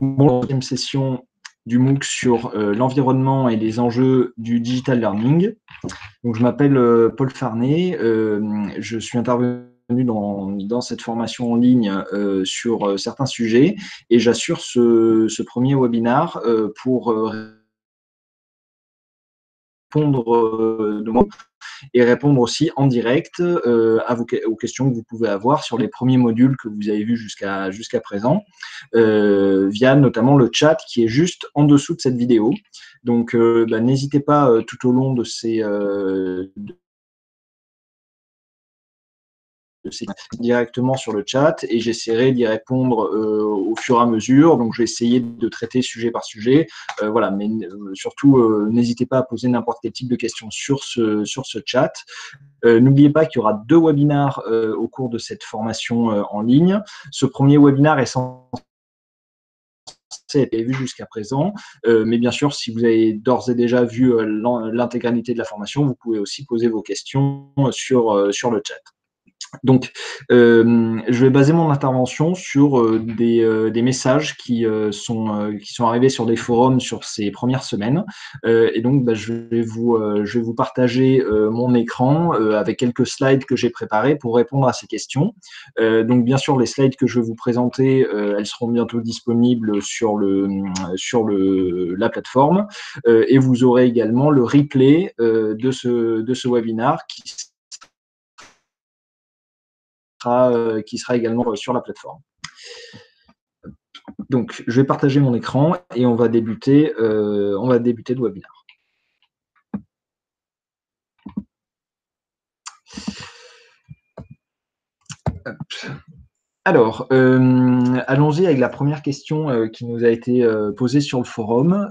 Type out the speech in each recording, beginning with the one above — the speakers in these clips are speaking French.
deuxième session du MOOC sur euh, l'environnement et les enjeux du digital learning. Donc, je m'appelle euh, Paul Farnet, euh, je suis intervenu dans, dans, cette formation en ligne sur certains sujets et j'assure ce, ce, premier webinar pour répondre de moi et répondre aussi en direct euh, à vos, aux questions que vous pouvez avoir sur les premiers modules que vous avez vus jusqu'à jusqu'à présent, euh, via notamment le chat qui est juste en dessous de cette vidéo. Donc, euh, bah, n'hésitez pas tout au long de ces, directement sur le chat et j'essaierai d'y répondre euh, au fur et à mesure. Donc, je vais essayer de traiter sujet par sujet. Euh, voilà, mais euh, surtout, n'hésitez pas à poser n'importe quel type de questions sur ce, sur ce chat. N'oubliez pas qu'il y aura deux webinars au cours de cette formation en ligne. Ce premier webinar est censé été vu jusqu'à présent. mais bien sûr, si vous avez d'ores et déjà vu l'intégralité de la formation, vous pouvez aussi poser vos questions sur le chat. Donc, euh, je vais baser mon intervention sur euh, euh, des, messages qui, sont, qui sont arrivés sur des forums sur ces premières semaines. et donc, bah, je, vais vous, je vais vous partager mon écran avec quelques slides que j'ai préparés pour répondre à ces questions. donc, bien sûr, les slides que je vais vous présenter, elles seront bientôt disponibles sur, le, sur le, la plateforme. et vous aurez également le replay de, ce, de ce webinar qui euh, qui sera également euh, sur la plateforme. Donc, je vais partager mon écran et on va débuter, euh, on va débuter le webinaire. Alors, allons-y avec la première question qui nous a été posée sur le forum.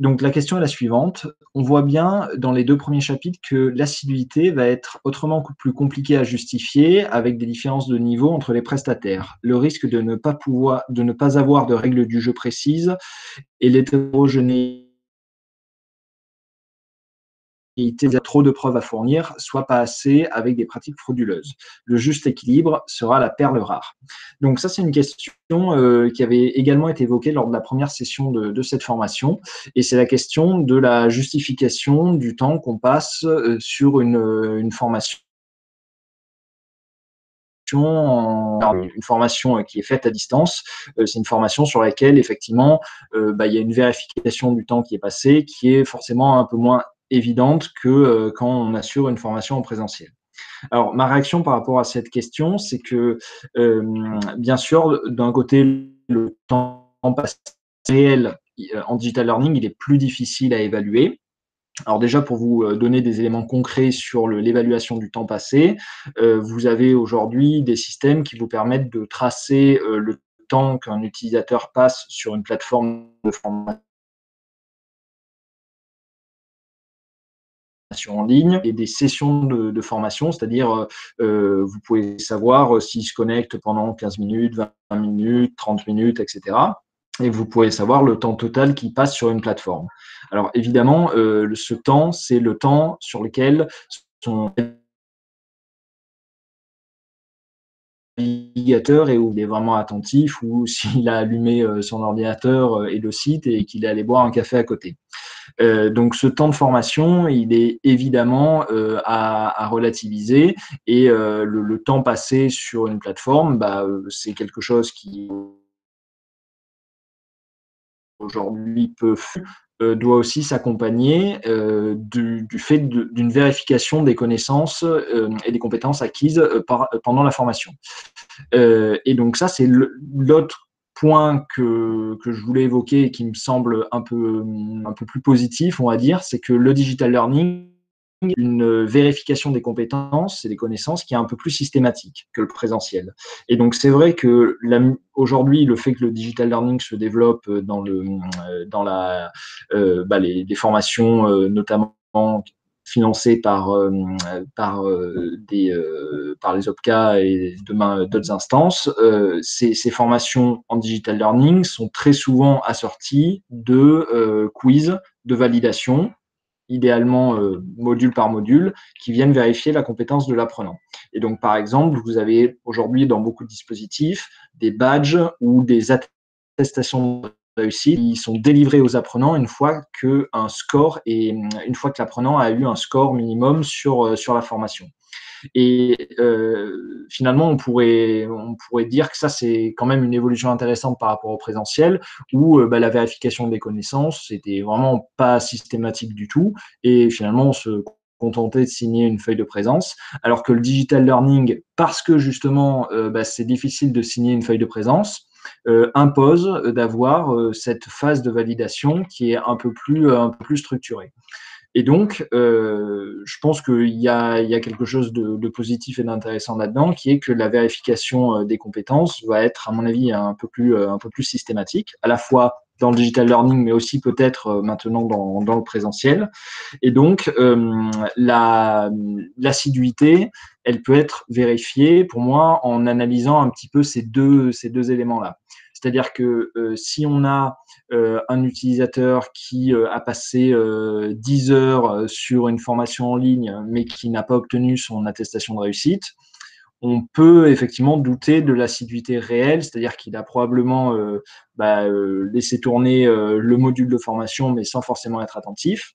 Donc la question est la suivante. On voit bien dans les deux premiers chapitres que l'assiduité va être autrement plus compliquée à justifier avec des différences de niveau entre les prestataires. Le risque de ne pas pouvoir, de ne pas avoir de règles du jeu précises et l'hétérogénéité a trop de preuves à fournir, soit pas assez avec des pratiques frauduleuses. Le juste équilibre sera la perle rare. Donc ça, c'est une question euh, qui avait également été évoquée lors de la première session de, cette formation, et c'est la question de la justification du temps qu'on passe euh, sur une, une formation une formation qui est faite à distance. Euh, c'est une formation sur laquelle, effectivement, bah, il y a une vérification du temps qui est passé, qui est forcément un peu moins évidente que euh, quand on assure une formation en présentiel. Alors, ma réaction par rapport à cette question, c'est que, euh, bien sûr, d'un côté, le temps passé réel euh, en digital learning, il est plus difficile à évaluer. Alors déjà, pour vous donner des éléments concrets sur l'évaluation du temps passé, vous avez aujourd'hui des systèmes qui vous permettent de tracer le temps qu'un utilisateur passe sur une plateforme de formation en ligne et des sessions de, formation, c'est-à-dire euh, euh, vous pouvez savoir euh, s'il se connecte pendant 15 minutes, 20 minutes, 30 minutes, etc. Et vous pouvez savoir le temps total qui passe sur une plateforme. Alors évidemment, ce temps, c'est le temps sur lequel son navigateur et où il est vraiment attentif ou s'il a allumé son ordinateur et le site et qu'il est allé boire un café à côté. Euh, donc ce temps de formation, il est évidemment euh, à, relativiser et euh, le, temps passé sur une plateforme, bah, c'est quelque chose qui aujourd'hui peut doit aussi s'accompagner du, fait d'une vérification des connaissances et des compétences acquises pendant la formation. et donc ça, c'est l'autre point que, que, je voulais évoquer et qui me semble un peu, un peu plus positif, on va dire, c'est que le digital learning une vérification des compétences et des connaissances qui est un peu plus systématique que le présentiel. Et donc c'est vrai que aujourd'hui le fait que le digital learning se développe dans le dans la euh, bah, les, formations euh, notamment financés par, euh, euh, euh, par les OPCA et demain d'autres instances, ces, formations en digital learning sont très souvent assorties de quiz de validation, idéalement module par module, qui viennent vérifier la compétence de l'apprenant. Et donc, par exemple, vous avez aujourd'hui dans beaucoup de dispositifs des badges ou des attestations réussite qui sont délivrées aux apprenants une fois que un score et une fois que l'apprenant a eu un score minimum sur, sur la formation. Et euh, finalement, on pourrait, on pourrait dire que ça, c'est quand même une évolution intéressante par rapport au présentiel, où euh, bah, la vérification des connaissances, c'était vraiment pas systématique du tout. Et finalement, on se contentait de signer une feuille de présence, alors que le digital learning, parce que justement, euh, bah, c'est difficile de signer une feuille de présence, euh, impose d'avoir euh, cette phase de validation qui est un peu plus, un peu plus structurée. Et donc, euh, je pense qu'il y, y a, quelque chose de, de positif et d'intéressant là-dedans, qui est que la vérification euh, des compétences va être, à mon avis, un peu plus, euh, un peu plus systématique, à la fois dans le digital learning, mais aussi peut-être euh, maintenant dans, le présentiel. Et donc, euh, l'assiduité, elle peut être vérifiée, pour moi, en analysant un petit peu ces deux, ces deux éléments-là. C'est-à-dire que euh, si on a euh, un utilisateur qui a passé 10 heures sur une formation en ligne, mais qui n'a pas obtenu son attestation de réussite, on peut effectivement douter de l'assiduité réelle, c'est-à-dire qu'il a probablement bah, laissé tourner le module de formation, mais sans forcément être attentif.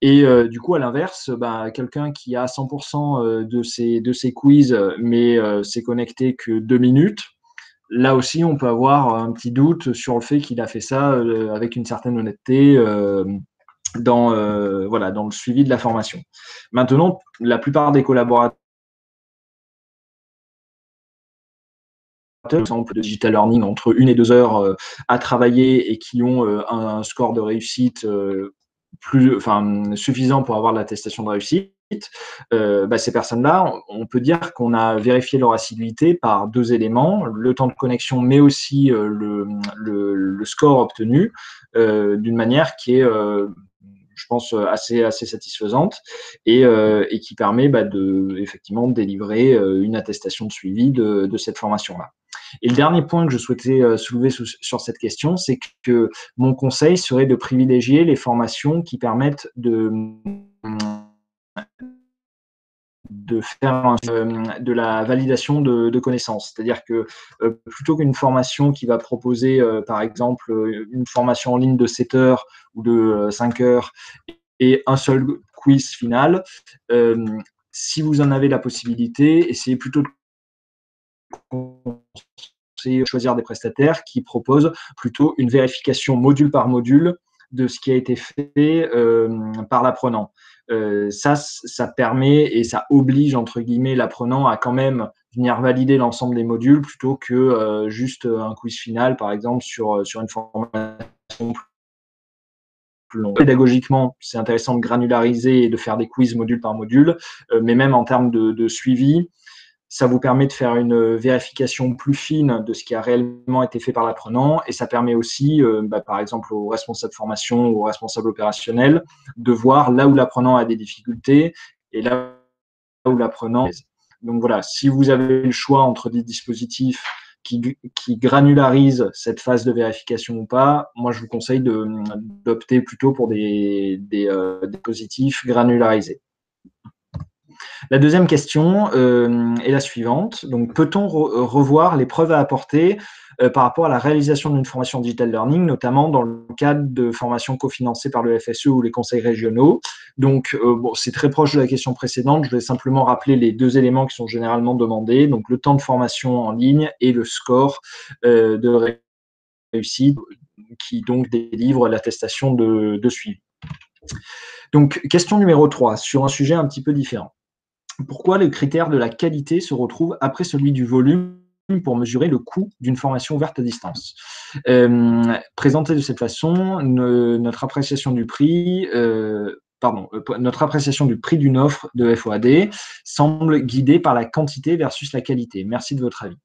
Et du coup, à l'inverse, bah, quelqu'un qui a 100% de ses, de quiz, mais s'est connecté que deux minutes, là aussi, on peut avoir un petit doute sur le fait qu'il a fait ça euh, avec une certaine honnêteté euh, dans, euh, dans le suivi de la formation. Maintenant, la plupart des collaborateurs exemple de digital learning entre une et deux heures à travailler et qui ont un, score de réussite plus, enfin, suffisant pour avoir l'attestation de réussite, euh, bah, ces personnes-là, on peut dire qu'on a vérifié leur assiduité par deux éléments, le temps de connexion, mais aussi euh, le, score obtenu, euh, d'une manière qui est, je pense, assez, assez satisfaisante et, qui permet bah, de, effectivement, délivrer une attestation de suivi de, cette formation-là. Et le dernier point que je souhaitais soulever sur cette question, c'est que mon conseil serait de privilégier les formations qui permettent de de faire euh, de la validation de, connaissances. C'est-à-dire que euh, plutôt qu'une formation qui va proposer, euh, par exemple, une formation en ligne de 7 heures ou de 5 heures et un seul quiz final, si vous en avez la possibilité, essayez plutôt de choisir des prestataires qui proposent plutôt une vérification module par module de ce qui a été fait par l'apprenant. Euh, ça, ça permet et ça oblige, entre guillemets, l'apprenant à quand même venir valider l'ensemble des modules plutôt que euh, juste un quiz final, par exemple, sur, euh, sur une formation plus longue. Pédagogiquement, c'est intéressant de granulariser et de faire des quiz module par module, mais même en termes de suivi, ça vous permet de faire une vérification plus fine de ce qui a réellement été fait par l'apprenant et ça permet aussi, euh, bah, par exemple, aux responsables formation ou aux responsables opérationnels de voir là où l'apprenant a des difficultés et là où l'apprenant. Donc voilà, si vous avez le choix entre des dispositifs qui, granularisent cette phase de vérification ou pas, moi je vous conseille d'opter plutôt pour des, des euh, dispositifs granularisés. La deuxième question euh, est la suivante. Peut-on revoir les preuves à apporter euh, par rapport à la réalisation d'une formation digital learning, notamment dans le cadre de formations cofinancées par le FSE ou les conseils régionaux? Donc, euh, c'est très proche de la question précédente. Je vais simplement rappeler les deux éléments qui sont généralement demandés. Donc, le temps de formation en ligne et le score de réussite qui donc délivre l'attestation de, de suivi. Donc, question numéro 3, sur un sujet un petit peu différent pourquoi le critère de la qualité se retrouve après celui du volume pour mesurer le coût d'une formation ouverte à distance? Euh, présenté de cette façon, euh, pardon, euh, notre appréciation du prix d'une offre de FOAD semble guidée par la quantité versus la qualité. Merci de votre avis.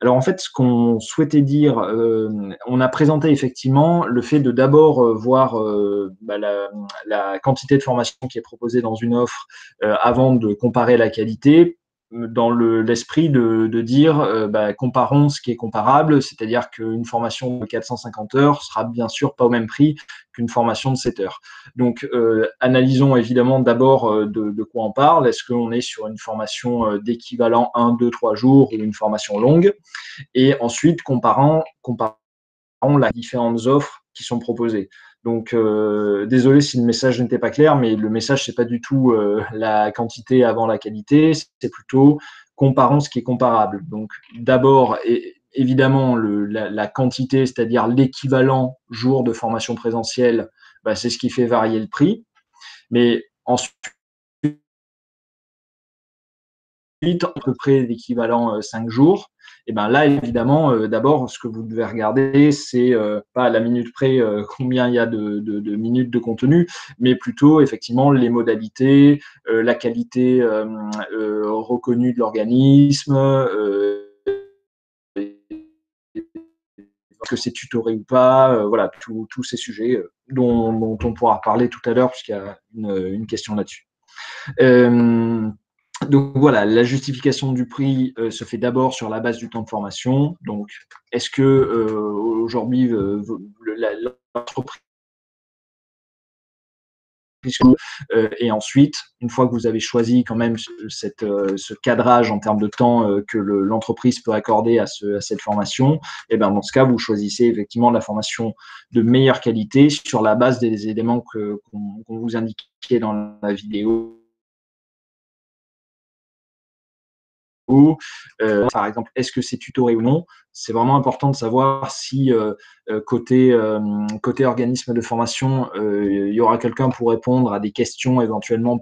Alors en fait, ce qu'on souhaitait dire, euh, on a présenté effectivement le fait de d'abord euh, voir euh, bah, la, quantité de formation qui est proposée dans une offre avant de comparer la qualité dans l'esprit de, dire euh, bah, comparons ce qui est comparable, c'est-à-dire qu'une formation de 450 heures sera bien sûr pas au même prix qu'une formation de 7 heures. Donc, euh, analysons évidemment d'abord euh, de, quoi on parle. Est-ce qu'on est sur une formation d'équivalent 1, 2, 3 jours ou une formation longue? Et ensuite, comparant, comparant les différentes offres qui sont proposées. Donc, euh, désolé si le message n'était pas clair, mais le message, c'est pas du tout euh, la quantité avant la qualité, c'est plutôt comparons ce qui est comparable. Donc, d'abord, évidemment, le, la, la, quantité, c'est-à-dire l'équivalent jour de formation présentielle, bah, c'est ce qui fait varier le prix. Mais ensuite, à peu près l'équivalent 5 jours et ben là, évidemment, euh, d'abord, ce que vous devez regarder, c'est euh, pas à la minute près euh, combien il y a de, minutes de contenu, mais plutôt effectivement les modalités, la qualité reconnue de l'organisme. est-ce que c'est tutoré ou pas, voilà, tous ces sujets dont, on pourra parler tout à l'heure, puisqu'il y a une question là-dessus. Donc voilà, la justification du prix euh, se fait d'abord sur la base du temps de formation. Donc, est-ce que euh, aujourd'hui euh, l'entreprise et ensuite, une fois que vous avez choisi quand même cette, ce cadrage en termes de temps que l'entreprise peut accorder à, ce, à, cette formation, et eh ben dans ce cas, vous choisissez effectivement la formation de meilleure qualité sur la base des éléments qu'on vous indiquait dans la vidéo Euh, par exemple, est-ce que c'est tutoré ou non? C'est vraiment important de savoir si euh, euh, côté, côté organisme de formation, il y aura quelqu'un pour répondre à des questions éventuellement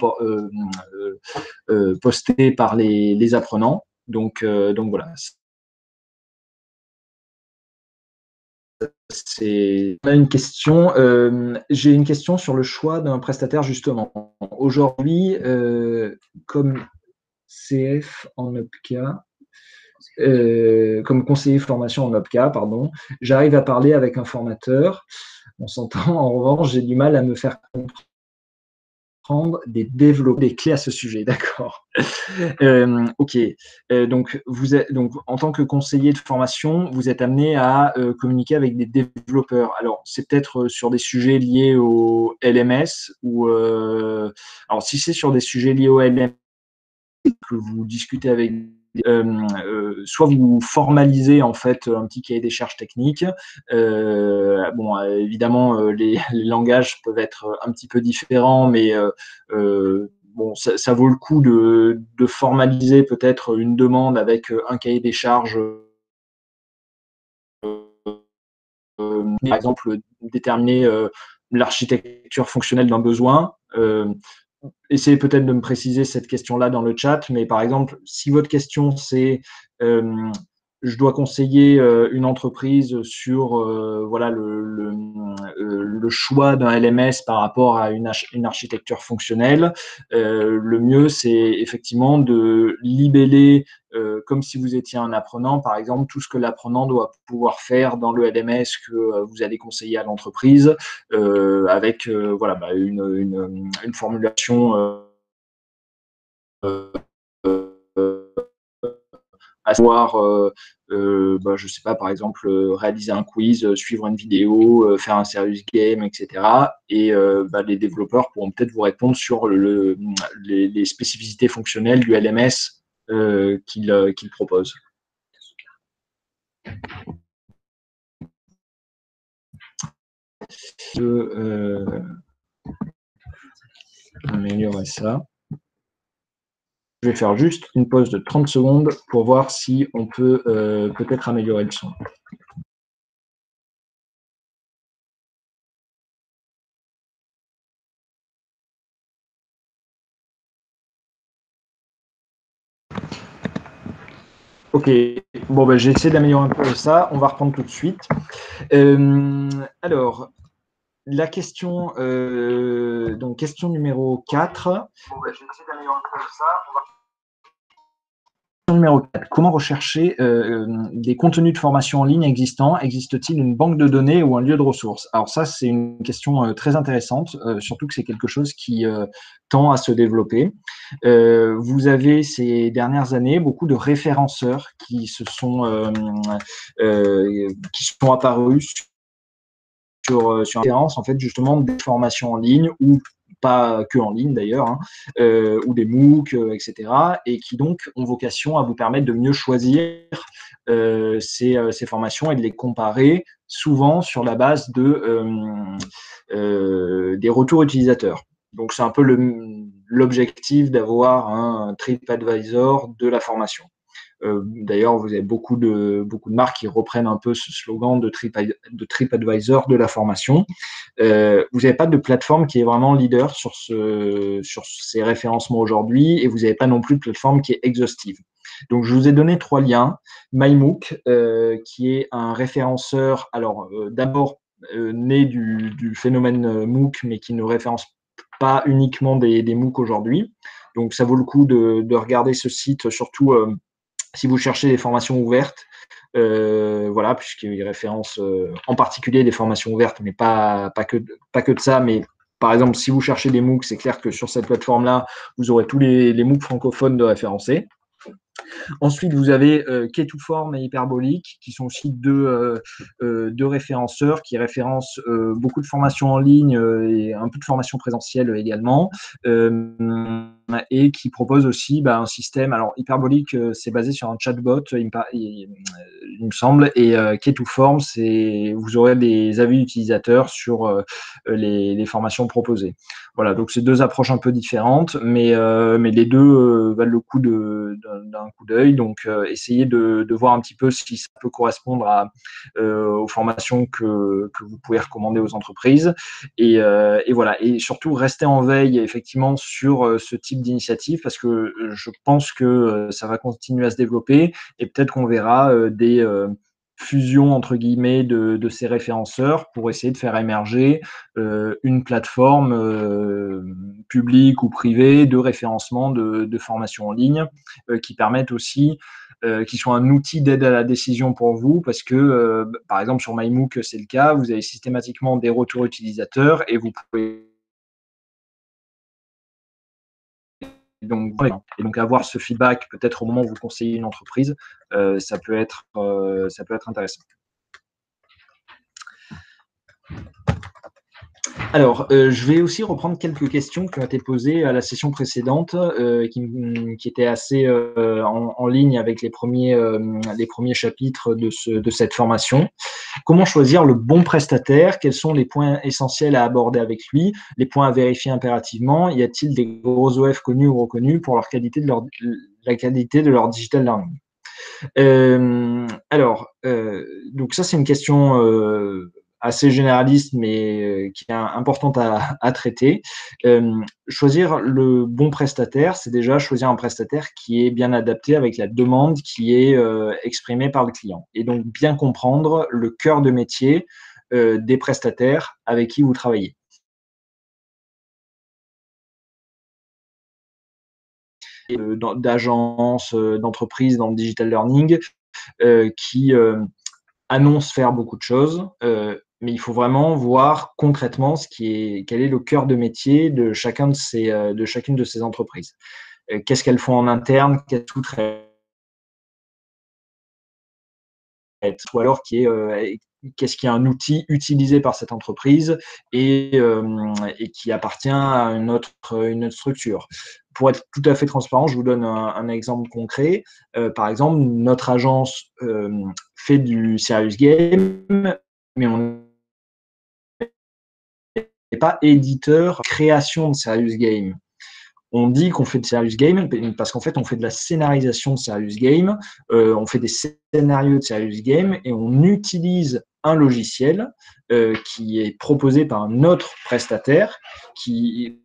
postées par les, apprenants. Donc, donc voilà. C'est une question. J'ai une question sur le choix d'un prestataire justement. Aujourd'hui, comme CF en OPCA, euh, comme conseiller formation en OPCA, pardon, j'arrive à parler avec un formateur. On s'entend, en revanche, j'ai du mal à me faire comprendre des développer des clés à ce sujet, d'accord. Euh, ok, euh, donc vous êtes donc en tant que conseiller de formation, vous êtes amené à communiquer avec des développeurs. Alors c'est peut-être sur des sujets liés au LMS ou alors si c'est sur des sujets liés au LMS que vous discutez avec euh, euh, soit vous formalisez en fait un petit cahier des charges techniques. Euh, bon, évidemment, les, langages peuvent être un petit peu différents, mais bon, ça, vaut le coup de, de formaliser peut-être une demande avec un cahier des charges. par exemple, déterminer l'architecture fonctionnelle d'un besoin essayez peut-être de me préciser cette question-là dans le chat, mais par exemple, si votre question c'est euh, je dois conseiller euh, une entreprise sur euh, voilà le, choix d'un LMS par rapport à une, une architecture fonctionnelle, le mieux c'est effectivement de libeller comme si vous étiez un apprenant, par exemple, tout ce que l'apprenant doit pouvoir faire dans le LMS que vous allez conseiller à l'entreprise, avec voilà bah, une, formulation à savoir, euh, euh, bah, je sais pas, par exemple, euh, réaliser un quiz, suivre une vidéo, faire un serious game, etc. Et bah, les développeurs pourront peut-être vous répondre sur le, les, spécificités fonctionnelles du LMS qu'ils proposent. Je améliorer ça. Je vais faire juste une pause de 30 secondes pour voir si on peut euh, peut-être améliorer le son. Ok, bon ben, j'ai essayé d'améliorer un peu ça, on va reprendre tout de suite. Euh, alors, la question, euh, donc question numéro 4. Bon, ben, j'ai essayé d'améliorer un peu ça, on va Numéro 4. Comment rechercher euh, des contenus de formation en ligne existants? Existe-t-il une banque de données ou un lieu de ressources? Alors ça, c'est une question euh, très intéressante, euh, surtout que c'est quelque chose qui tend à se développer. vous avez ces dernières années beaucoup de référenceurs qui se sont qui apparus sur sur en fait justement des formations en ligne ou pas que en ligne d'ailleurs, hein, ou des MOOC, etc. Et qui donc ont vocation à vous permettre de mieux choisir ces, ces, formations et de les comparer souvent sur la base de, des retours utilisateurs. Donc c'est un peu l'objectif d'avoir un TripAdvisor de la formation. Euh, d'ailleurs, vous avez beaucoup de, beaucoup de marques qui reprennent un peu ce slogan de, Trip, de TripAdvisor de la formation. Euh, vous n'avez pas de plateforme qui est vraiment leader sur, ce, sur ces référencements aujourd'hui et vous n'avez pas non plus de plateforme qui est exhaustive. Donc, je vous ai donné trois liens. MyMOOC, euh, qui est un référenceur, alors d'abord né du, phénomène MOOC, mais qui ne référence pas uniquement des, des MOOC aujourd'hui. Donc, ça vaut le coup de regarder ce site, surtout si vous cherchez des formations ouvertes, euh, voilà, puisqu'il référence euh, en particulier des formations ouvertes, mais pas, pas, que, pas que de ça, mais par exemple, si vous cherchez des MOOC, c'est clair que sur cette plateforme-là, vous aurez tous les, les MOOC francophones de référencés. Ensuite, vous avez euh, K2Form et Hyperbolique, qui sont aussi deux, euh, deux référenceurs qui référencent beaucoup de formations en ligne et un peu de formation présentielle également, et qui proposent aussi bah, un système. Alors, Hyperbolique, c'est basé sur un chatbot, il, me semble, et K2Form, c'est vous aurez des avis utilisateurs sur les, les, formations proposées. Voilà, donc c'est deux approches un peu différentes, mais, mais les deux valent le coup d'un coup d'œil. Donc, euh, essayez de, voir un petit peu si ça peut correspondre à, euh, aux formations que, que, vous pouvez recommander aux entreprises. Et, euh, et, voilà. Et surtout, restez en veille effectivement sur ce type d'initiative parce que je pense que ça va continuer à se développer et peut-être qu'on verra des fusion entre guillemets de, ces référenceurs pour essayer de faire émerger euh, une plateforme euh, publique ou privée de référencement de, formation en ligne euh, qui permettent aussi qui soit un outil d'aide à la décision pour vous parce que par exemple sur MyMOOC c'est le cas vous avez systématiquement des retours utilisateurs et vous pouvez donc, et donc avoir ce feedback peut-être au moment où vous conseillez une entreprise, euh, ça, peut être, euh, ça peut être intéressant. Alors, euh, je vais aussi reprendre quelques questions qui ont été posées à la session précédente, euh, qui, qui, étaient assez euh, en, ligne avec les premiers, les premiers chapitres de, ce, de, cette formation. Comment choisir le bon prestataire? Quels sont les points essentiels à aborder avec lui? Les points à vérifier impérativement? Y a-t-il des gros OF connus ou reconnus pour leur qualité de leur, la qualité de leur digital learning? Alors, donc ça c'est une question assez généraliste, mais euh, qui est importante à, traiter. Euh, choisir le bon prestataire, c'est déjà choisir un prestataire qui est bien adapté avec la demande qui est euh, exprimée par le client. Et donc bien comprendre le cœur de métier des prestataires avec qui vous travaillez. d'agences, d'entreprises dans le digital learning qui annoncent faire beaucoup de choses, mais il faut vraiment voir concrètement ce qui est, quel est le cœur de métier de, chacun de, ces, euh, de chacune de ces entreprises. Euh, qu'est-ce qu'elles font en interne, qu'est-ce ou alors euh, qu'est-ce qui est un outil utilisé par cette entreprise et, et, qui appartient à une autre, une autre structure. Pour être tout à fait transparent, je vous donne un, exemple concret. par exemple, notre agence fait du serious game, mais on pas éditeur, création de Serious Game. On dit qu'on fait de Serious Game parce qu'en fait, on fait de la scénarisation de Serious Game, euh, on fait des scénarios de Serious Game et on utilise un logiciel euh, qui est proposé par un autre prestataire qui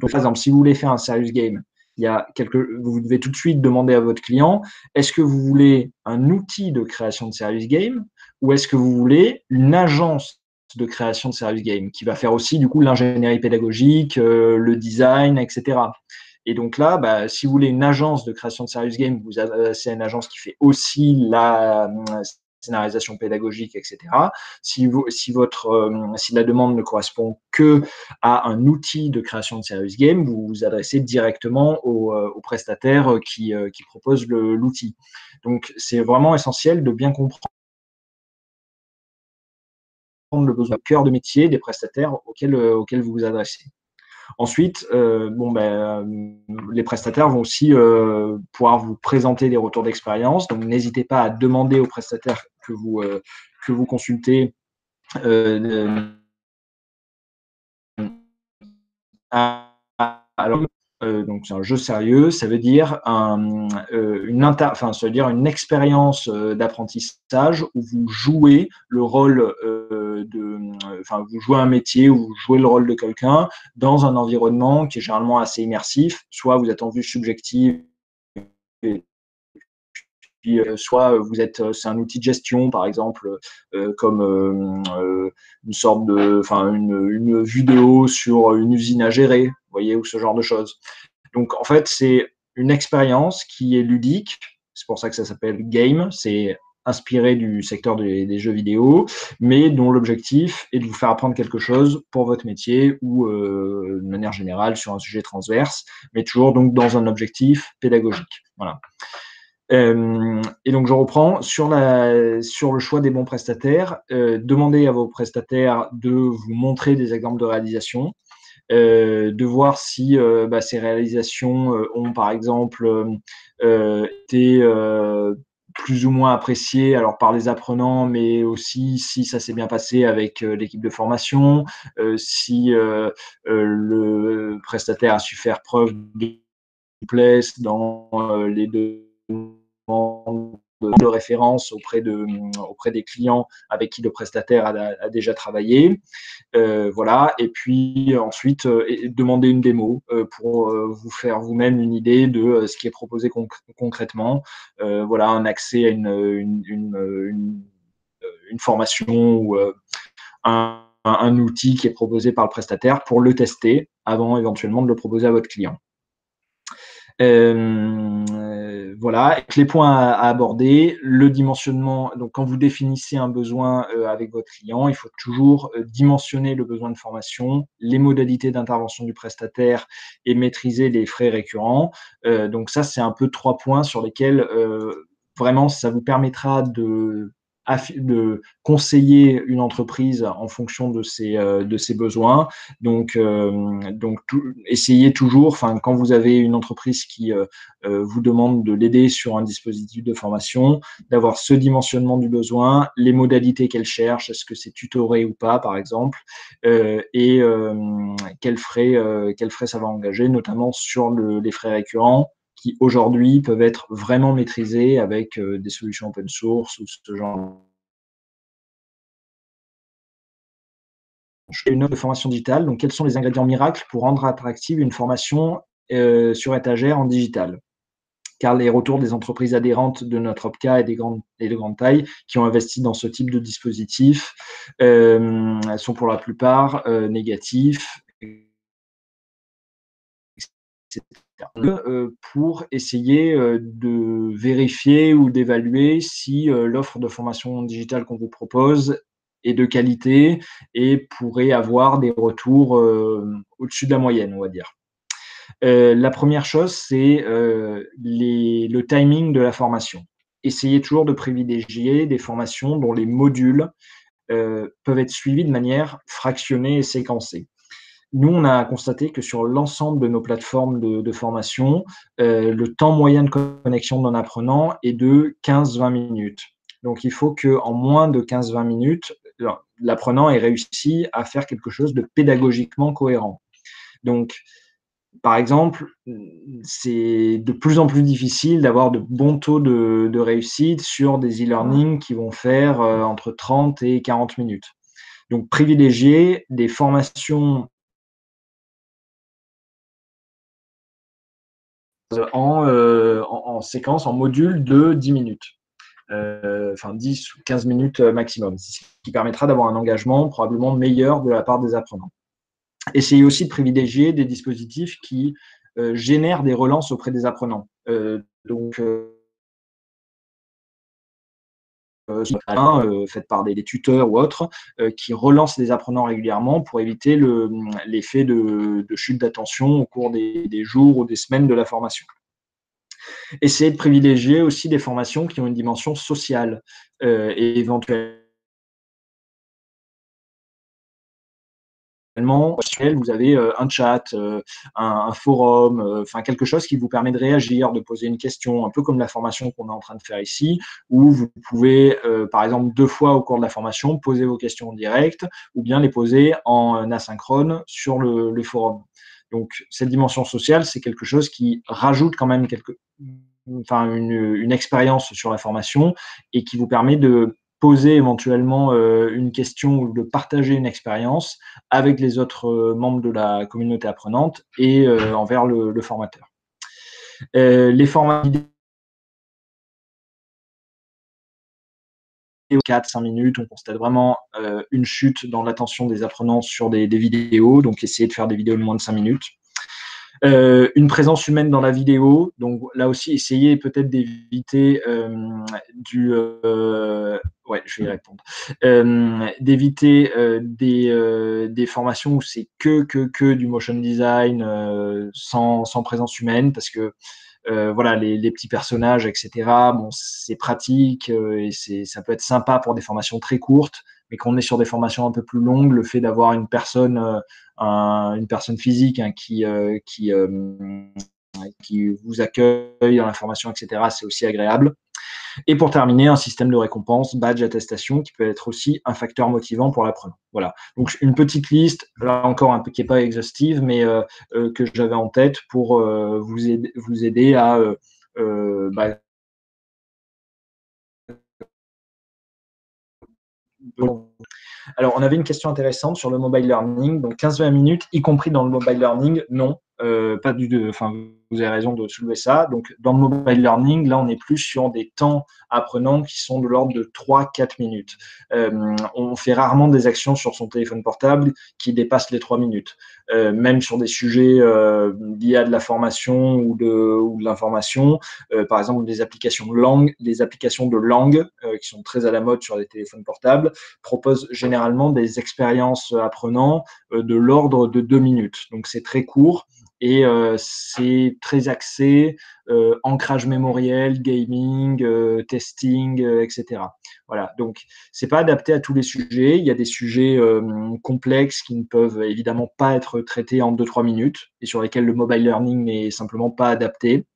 par exemple, si vous voulez faire un serious game, vous devez tout de suite demander à votre client, est-ce que vous voulez un outil de création de serious game? Ou est-ce que vous voulez une agence de création de service game qui va faire aussi du coup l'ingénierie pédagogique, euh, le design, etc. Et donc là, bah, si vous voulez une agence de création de service game, vous c'est une agence qui fait aussi la euh, scénarisation pédagogique, etc. Si, votre, euh, si la demande ne correspond que à un outil de création de service game, vous vous adressez directement au, au prestataire qui, qui propose l'outil. Donc c'est vraiment essentiel de bien comprendre le besoin cœur de métier des prestataires auxquels, auxquels vous vous adressez. Ensuite, bon, ben, les prestataires vont aussi pouvoir vous présenter des retours d'expérience. Donc, n'hésitez pas à demander aux prestataires que vous, que vous consultez euh, donc c'est un jeu sérieux, ça veut dire euh, une enfin, ça veut dire une expérience euh, d'apprentissage où vous jouez le rôle de, enfin vous jouez un métier ou vous jouez le rôle de quelqu'un dans un environnement qui est généralement assez immersif. Soit vous êtes en vue subjective euh, soit euh, vous êtes, euh, c'est un outil de gestion, par exemple, comme une sorte de, enfin, une, une vidéo sur une usine à gérer, voyez, ou ce genre de choses. Donc, en fait, c'est une expérience qui est ludique. C'est pour ça que ça s'appelle game. C'est inspiré du secteur des, jeux vidéo, mais dont l'objectif est de vous faire apprendre quelque chose pour votre métier ou de manière générale sur un sujet transverse, mais toujours donc dans un objectif pédagogique. Voilà. Euh, et donc je reprends sur, la, sur le choix des bons prestataires. Euh, demandez à vos prestataires de vous montrer des exemples de réalisation, euh, de voir si bah, ces réalisations ont par exemple été plus ou moins appréciées alors par les apprenants, mais aussi si ça s'est bien passé avec l'équipe de formation, si le prestataire a su faire preuve de souplesse dans les deux de référence auprès, de, auprès des clients avec qui le prestataire a, déjà travaillé. Euh, voilà. Et puis ensuite, euh, demander une démo euh, pour vous faire vous-même une idée de ce qui est proposé concrètement. voilà, un accès à une, une, formation ou un, un outil qui est proposé par le prestataire pour le tester avant éventuellement de le proposer à votre client. Euh, voilà, les points à, aborder, le dimensionnement. Donc, quand vous définissez un besoin euh, avec votre client, il faut toujours euh, dimensionner le besoin de formation, les modalités d'intervention du prestataire et maîtriser les frais récurrents. donc, ça, c'est un peu trois points sur lesquels vraiment ça vous permettra de de conseiller une entreprise en fonction de ses, euh, de ses besoins. Donc, euh, donc essayez toujours, enfin, quand vous avez une entreprise qui euh, vous demande de l'aider sur un dispositif de formation, d'avoir ce dimensionnement du besoin, les modalités qu'elle cherche, est-ce que c'est tutoré ou pas, par exemple, et quels frais, quels frais ça va engager, notamment sur le, les frais récurrents qui aujourd'hui peuvent être vraiment maîtrisés avec euh, des solutions open source ou ce genre une autre formation digitale. Donc, quels sont les ingrédients miracles pour rendre attractive une formation euh, sur étagère en digital? Car les retours des entreprises adhérentes de notre OPCA et, des grandes, et de grande taille qui ont investi dans ce type de dispositif euh, sont pour la plupart négatifs, euh, pour essayer euh, de vérifier ou d'évaluer si euh, l'offre de formation digitale qu'on vous propose est de qualité et pourrait avoir des retours au-dessus de la moyenne, on va dire. la première chose, c'est le timing de la formation. Essayez toujours de privilégier des formations dont les modules peuvent être suivis de manière fractionnée et séquencée. Nous, on a constaté que sur l'ensemble de nos plateformes de, formation, euh, le temps moyen de connexion d'un apprenant est de 15-20 minutes. Donc, il faut qu'en moins de 15-20 minutes, l'apprenant ait réussi à faire quelque chose de pédagogiquement cohérent. Donc, par exemple, c'est de plus en plus difficile d'avoir de bons taux de, réussite sur des e-learning qui vont faire euh, entre 30 et 40 minutes. Donc, privilégier des formations Euh, en, séquence, en module de 10 minutes. Euh, enfin 10 ou 15 minutes maximum, ce qui permettra d'avoir un engagement probablement meilleur de la part des apprenants. Essayez aussi de privilégier des dispositifs qui euh, génèrent des relances auprès des apprenants. donc, euh, euh, faites par des, tuteurs ou autres, euh, qui relancent les apprenants régulièrement pour éviter l'effet de, chute d'attention au cours des, jours ou des semaines de la formation. Essayez de privilégier aussi des formations qui ont une dimension sociale et éventuellement vous avez euh, un chat, euh, un, forum, euh, enfin quelque chose qui vous permet de réagir, de poser une question, un peu comme la formation qu'on est en train de faire ici, où vous pouvez, par exemple, deux fois au cours de la formation, poser vos questions en direct ou bien les poser en asynchrone sur le, forum. Donc, cette dimension sociale, c'est quelque chose qui rajoute quand même quelque, enfin, une, une expérience sur la formation et qui vous permet de poser éventuellement euh, une question ou de partager une expérience avec les autres euh, membres de la communauté apprenante et euh, envers le, formateur. les formats vidéo 4-5 minutes, on constate vraiment une chute dans l'attention des apprenants sur des, vidéos, donc essayer de faire des vidéos de moins de 5 minutes. Euh, une présence humaine dans la vidéo, donc là aussi, essayez peut-être d'éviter euh, du. Euh, ouais, je vais y répondre. d'éviter des, formations où c'est que, que, que du motion design sans, présence humaine, parce que voilà, les, petits personnages, etc. Bon, c'est pratique et ça peut être sympa pour des formations très courtes, mais quand on est sur des formations un peu plus longues, le fait d'avoir une personne, euh, une personne physique hein, qui, euh, euh, qui vous accueille dans la formation, etc., c'est aussi agréable. Et pour terminer, un système de récompense, badge, attestation, qui peut être aussi un facteur motivant pour l'apprenant. Voilà. Donc une petite liste, là encore un peu qui n'est pas exhaustive, mais que j'avais en tête pour vous, aider, vous aider à bah, Alors, on avait une question intéressante sur le mobile learning. Donc, 15-20 minutes, y compris dans le mobile learning, non. Euh, pas du, enfin, vous avez raison de soulever ça. Donc, dans le mobile learning, là, on est plus sur des temps apprenants qui sont de l'ordre de 3-4 minutes. Euh, on fait rarement des actions sur son téléphone portable qui dépassent les 3 minutes. Euh, même sur des sujets euh, liés à de la formation ou de, l'information, par exemple des applications de langue, des applications de langue qui sont très à la mode sur les téléphones portables, proposent généralement des expériences apprenants de l'ordre de 2 minutes. Donc, c'est très court et euh, c'est très axé euh, ancrage mémoriel, gaming, euh, testing, etc. Voilà, donc c'est pas adapté à tous les sujets. Il y a des sujets complexes qui ne peuvent évidemment pas être traités en 2-3 minutes et sur lesquels le mobile learning n'est simplement pas adapté.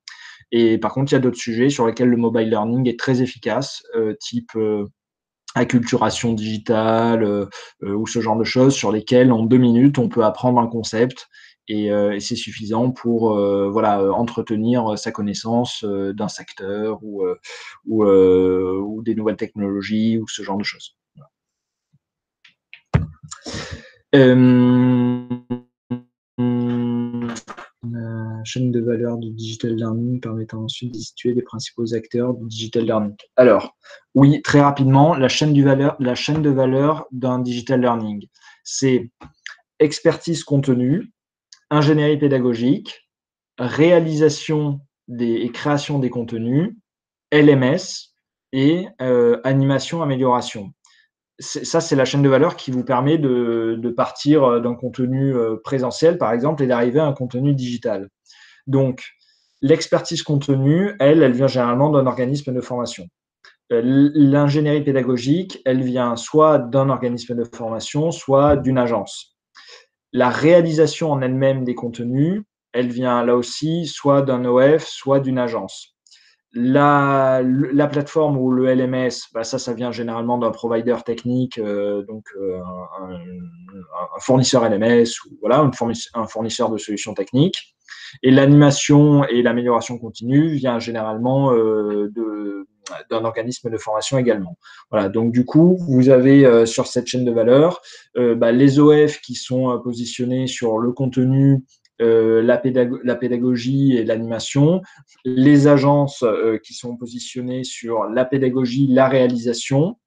Et par contre, il y a d'autres sujets sur lesquels le mobile learning est très efficace, type acculturation digitale ou ce genre de choses, sur lesquels en deux minutes, on peut apprendre un concept euh, et, c'est suffisant pour euh, voilà, euh, entretenir sa connaissance d'un secteur ou, ou, des nouvelles technologies ou ce genre de choses. La chaîne de valeur du digital learning permettant ensuite de situer les principaux acteurs du digital learning. Alors, oui, très rapidement, la chaîne, du valeur, la chaîne de valeur d'un digital learning, c'est expertise contenu, ingénierie pédagogique, réalisation des, et création des contenus, LMS et euh, animation, amélioration. Ça, c'est la chaîne de valeur qui vous permet de, partir euh, d'un contenu euh, présentiel, par exemple, et d'arriver à un contenu digital. Donc, l'expertise contenu, elle, elle vient généralement d'un organisme de formation. L'ingénierie pédagogique, elle vient soit d'un organisme de formation, soit d'une agence la réalisation en elle-même des contenus, elle vient là aussi soit d'un OF, soit d'une agence. La, la, plateforme ou le LMS, bah ça, ça vient généralement d'un provider technique, euh, donc euh, un, un, fournisseur LMS ou voilà, un fournisseur de solutions techniques. Et l'animation et l'amélioration continue vient généralement euh, d'un organisme de formation également. Voilà, donc du coup, vous avez euh, sur cette chaîne de valeur euh, bah, les OF qui sont positionnés sur le contenu, la, pédagogie et l'animation, les agences qui sont positionnées sur la pédagogie, la réalisation,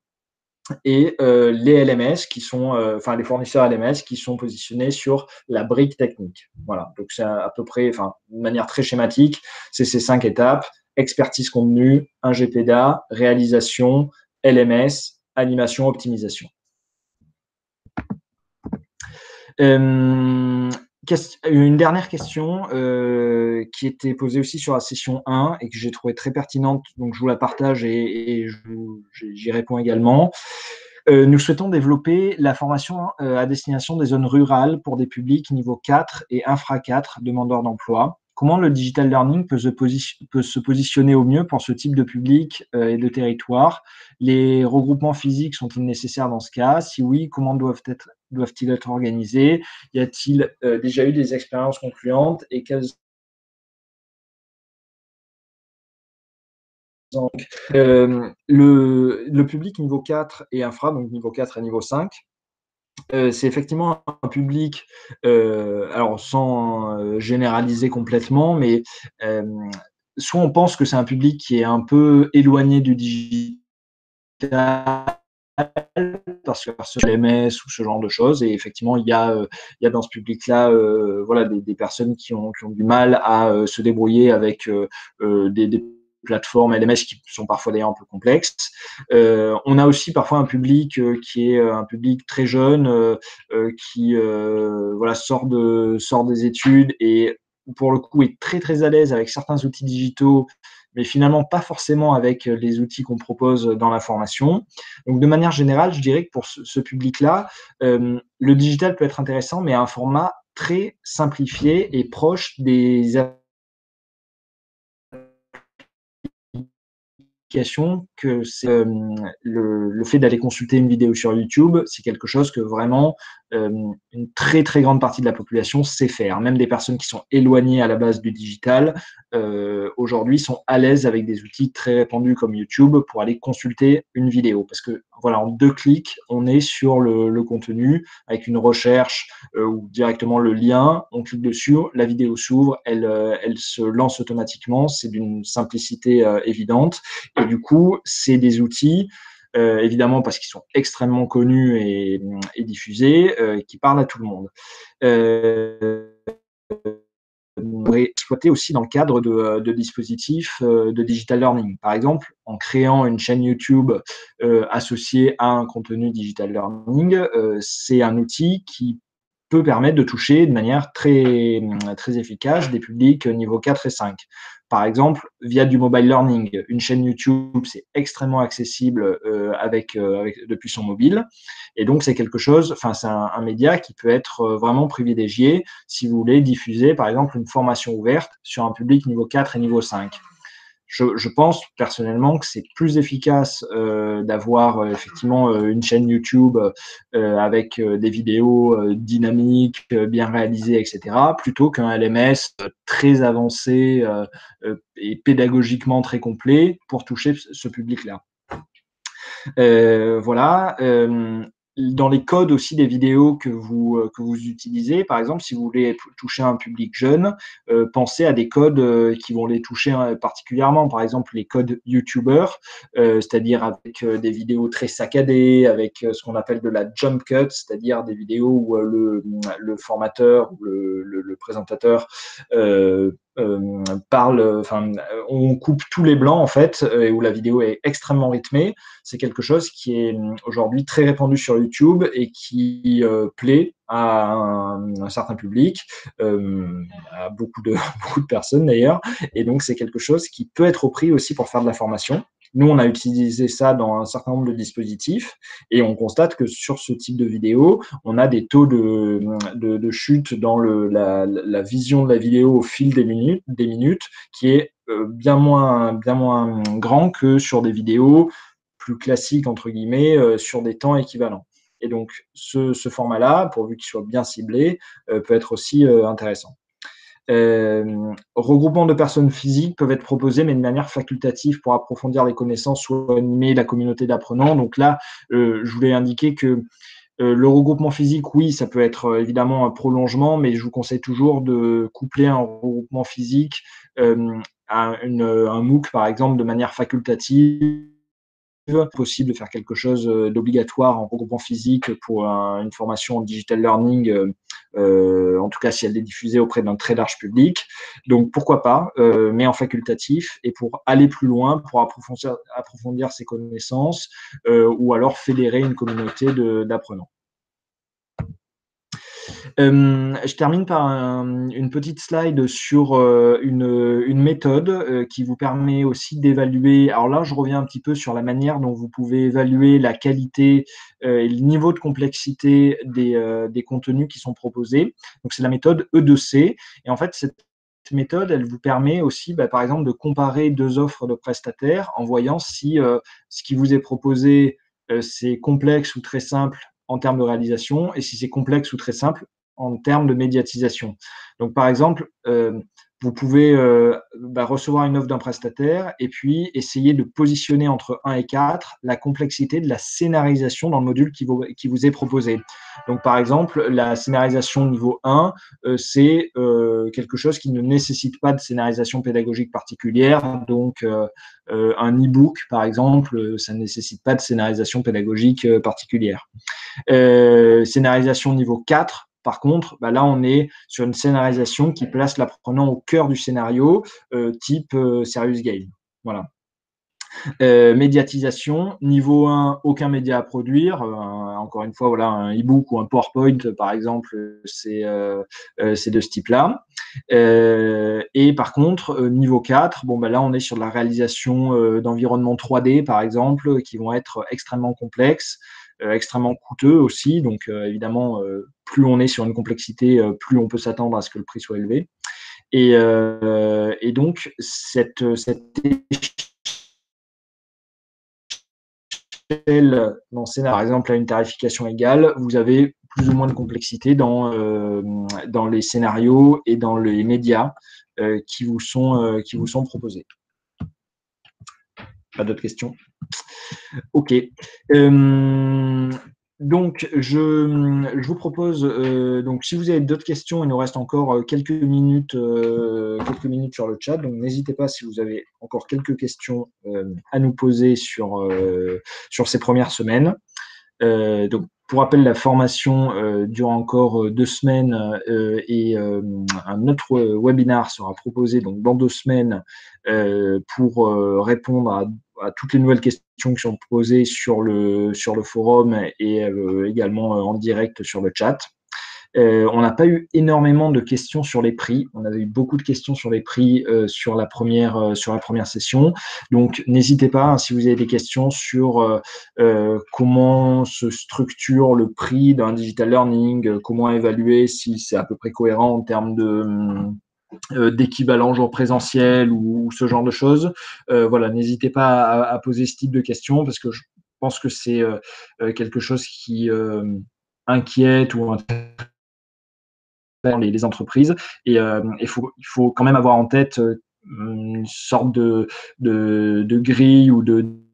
et euh, les LMS qui sont, euh, enfin les fournisseurs LMS qui sont positionnés sur la brique technique. Voilà, donc c'est à peu près, enfin de manière très schématique, c'est ces cinq étapes expertise contenu, GPDA, réalisation, LMS, animation, optimisation. Euh, une dernière question euh, qui était posée aussi sur la session 1 et que j'ai trouvé très pertinente, donc je vous la partage et, j'y réponds également. nous souhaitons développer la formation à destination des zones rurales pour des publics niveau 4 et infra 4 demandeurs d'emploi. Comment le digital learning peut se, positionner au mieux pour ce type de public euh, et de territoire? Les regroupements physiques sont-ils nécessaires dans ce cas? Si oui, comment doivent-ils être, organisés? Y a-t-il euh, déjà eu des expériences concluantes? Et euh, le, public niveau 4 et infra, donc niveau 4 et niveau 5, euh, c'est effectivement un public, alors sans généraliser complètement, mais soit on pense que c'est un public qui est un peu éloigné du digital parce que parce MS ou ce genre de choses. Et effectivement, il y a, il y a dans ce public-là voilà, des, personnes qui ont, qui ont, du mal à se débrouiller avec des, plateformes LMS qui sont parfois d'ailleurs un peu complexes. Euh, on a aussi parfois un public euh, qui est euh, un public très jeune, qui voilà sort de sort des études et pour le coup est très très à l'aise avec certains outils digitaux mais finalement pas forcément avec les outils qu'on propose dans la formation. Donc de manière générale, je dirais que pour ce, public-là, le digital peut être intéressant, mais à un format très simplifié et proche des que c'est euh, le, fait d'aller consulter une vidéo sur YouTube, c'est quelque chose que vraiment euh, une très très grande partie de la population sait faire. Même des personnes qui sont éloignées à la base du digital, euh, aujourd'hui sont à l'aise avec des outils très répandus comme YouTube pour aller consulter une vidéo. Parce que voilà, en deux clics, on est sur le, contenu avec une recherche ou directement le lien, on clique dessus, la vidéo s'ouvre, elle, elle se lance automatiquement, c'est d'une simplicité évidente. Et du coup, c'est des outils, euh, évidemment parce qu'ils sont extrêmement connus et, diffusés, euh, qui parlent à tout le monde. Euh, exploiter aussi dans le cadre de, dispositifs euh, de digital learning. Par exemple, en créant une chaîne YouTube associée à un contenu digital learning, c'est un outil qui peut permettre de toucher de manière très, très efficace des publics niveau 4 et 5. Par exemple, via du mobile learning, une chaîne YouTube, c'est extrêmement accessible euh, avec, euh, avec, depuis son mobile. Et donc, c'est quelque chose, enfin, c'est un, un, média qui peut être euh, vraiment privilégié si vous voulez diffuser, par exemple, une formation ouverte sur un public niveau 4 et niveau 5 je, pense personnellement que c'est plus efficace euh, d'avoir euh, effectivement euh, une chaîne YouTube avec des vidéos dynamiques, bien réalisées, etc., plutôt qu'un LMS très avancé et pédagogiquement très complet pour toucher ce public-là. voilà dans les codes aussi des vidéos que vous, euh, que vous utilisez, par exemple, si vous voulez toucher un public jeune, euh, pensez à des codes euh, qui vont les toucher particulièrement. Par exemple, les codes YouTuber, c'est-à-dire avec des vidéos très saccadées, avec ce qu'on appelle de la jump cut, c'est-à-dire des vidéos où le, le formateur ou le, présentateur parle, enfin, on coupe tous les blancs en fait, et où la vidéo est extrêmement rythmée. C'est quelque chose qui est aujourd'hui très répandu sur YouTube et qui euh, plaît à un, certain public, euh, à beaucoup de, beaucoup de personnes d'ailleurs. Et donc, c'est quelque chose qui peut être repris aussi pour faire de la formation. Nous, on a utilisé ça dans un certain nombre de dispositifs et on constate que sur ce type de vidéo, on a des taux de, chute dans la, vision de la vidéo au fil des minutes, qui est euh, bien moins, grand que sur des vidéos plus classiques, entre guillemets, euh, sur des temps équivalents. Et donc, ce, ce format-là, pourvu qu'il soit bien ciblé, euh, peut être aussi intéressant. Euh, regroupement de personnes physiques peuvent être proposés, mais de manière facultative pour approfondir les connaissances ou animer la communauté d'apprenants. Donc là, euh, je voulais indiquer que euh, le regroupement physique, oui, ça peut être évidemment un prolongement, mais je vous conseille toujours de coupler un regroupement physique à un MOOC, par exemple, de manière facultative possible de faire quelque chose euh, d'obligatoire en regroupement physique pour une formation en digital learning, euh, euh, en tout cas si elle est diffusée auprès d'un très large public. Donc pourquoi pas, mais en facultatif et pour aller plus loin, pour approfondir, approfondir ses connaissances ou alors fédérer une communauté d'apprenants. Je termine par une petite slide sur une, méthode qui vous permet aussi d'évaluer. Alors là, je reviens un petit peu sur la manière dont vous pouvez évaluer la qualité et le niveau de complexité des, contenus qui sont proposés. Donc, c'est la méthode E2C. Et en fait, cette méthode, elle vous permet aussi, bah, par exemple, de comparer deux offres de prestataires en voyant si ce qui vous est proposé, c'est complexe ou très simple en termes de réalisation et si c'est complexe ou très simple en termes de médiatisation. Donc, par exemple, euh, vous pouvez euh, bah, recevoir une offre d'un prestataire et puis essayer de positionner entre 1 et 4 la complexité de la scénarisation dans le module qui vous, qui vous est proposé. Donc, par exemple, la scénarisation niveau 1, euh, c'est quelque chose qui ne nécessite pas de scénarisation pédagogique particulière. Donc, un e-book, par exemple, ça ne nécessite pas de scénarisation pédagogique particulière. scénarisation niveau 4, par contre, bah là, on est sur une scénarisation qui place l'apprenant au cœur du scénario, euh, type euh, Serious Game. Voilà. Euh, médiatisation, niveau 1, aucun média à produire. encore une fois, voilà, un e-book ou un PowerPoint, par exemple, c'est de ce type-là. et par contre, niveau 4, bon, bah là, on est sur la réalisation d'environnements 3D, par exemple, qui vont être extrêmement complexes. Euh, extrêmement coûteux aussi. Donc euh, évidemment, euh, plus on est sur une complexité, plus on peut s'attendre à ce que le prix soit élevé. Et, donc, cette, cette échelle dans par exemple, à une tarification égale, vous avez plus ou moins de complexité dans, dans les scénarios et dans les médias qui, vous sont, qui vous sont proposés. Pas d'autres questions? Ok. Euh, donc, je, je, vous propose, euh, donc, si vous avez d'autres questions, il nous reste encore euh, quelques minutes, quelques minutes sur le chat. Donc, n'hésitez pas si vous avez encore quelques questions à nous poser sur, sur ces premières semaines. donc, pour rappel, la formation dure encore deux semaines et un autre webinar sera proposé donc dans deux semaines pour répondre à à toutes les nouvelles questions qui sont posées sur le, sur le forum et euh, également euh, en direct sur le chat. Euh, on n'a pas eu énormément de questions sur les prix. On avait eu beaucoup de questions sur les prix sur, la première, sur la première session. Donc, n'hésitez pas, hein, si vous avez des questions sur comment se structure le prix d'un digital learning, comment évaluer si c'est à peu près cohérent en termes de euh, d'équivalent jour présentiel ou, ce genre de choses. Euh, voilà, n'hésitez pas à, poser ce type de questions parce que je pense que c'est euh, quelque chose qui inquiète ou les, les entreprises. Et il faut, faut quand même avoir en tête une sorte de, de, grille ou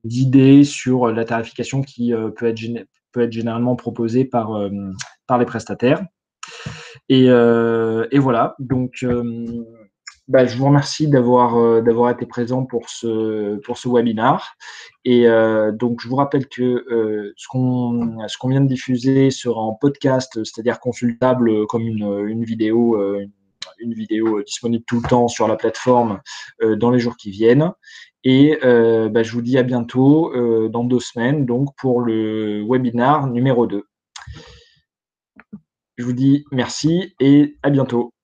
d'idée sur la tarification qui peut, être, peut être généralement proposée par, par les prestataires. Euh, et, voilà, donc euh, bah, je vous remercie d'avoir euh, d'avoir été présent pour ce pour ce webinar. Et donc je vous rappelle que ce qu'on ce qu'on vient de diffuser sera en podcast, c'est-à-dire consultable comme une, une vidéo une, vidéo disponible tout le temps sur la plateforme dans les jours qui viennent. Et bah, je vous dis à bientôt dans deux semaines, donc pour le webinar numéro 2. Je vous dis merci et à bientôt.